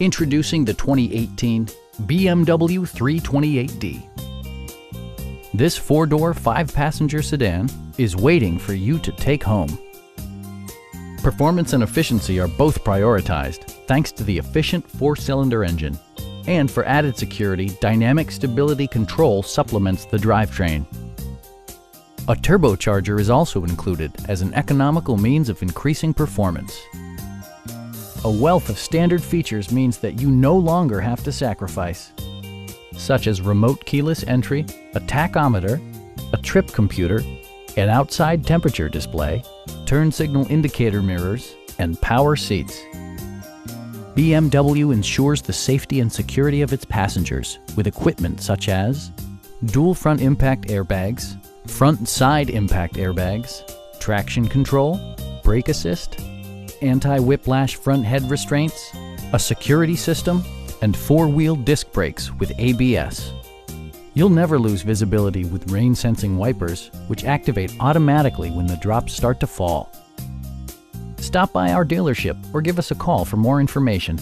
Introducing the 2018 BMW 328D. This four-door, five-passenger sedan is waiting for you to take home. Performance and efficiency are both prioritized thanks to the efficient four-cylinder engine. And for added security, Dynamic Stability Control supplements the drivetrain. A turbocharger is also included as an economical means of increasing performance. A wealth of standard features means that you no longer have to sacrifice, such as remote keyless entry, a tachometer, a trip computer, an outside temperature display, turn signal indicator mirrors, and power seats. BMW ensures the safety and security of its passengers with equipment such as dual front impact airbags, front side impact airbags, traction control, brake assist, anti-whiplash front head restraints, a security system, and four-wheel disc brakes with ABS. You'll never lose visibility with rain-sensing wipers, which activate automatically when the drops start to fall. Stop by our dealership or give us a call for more information.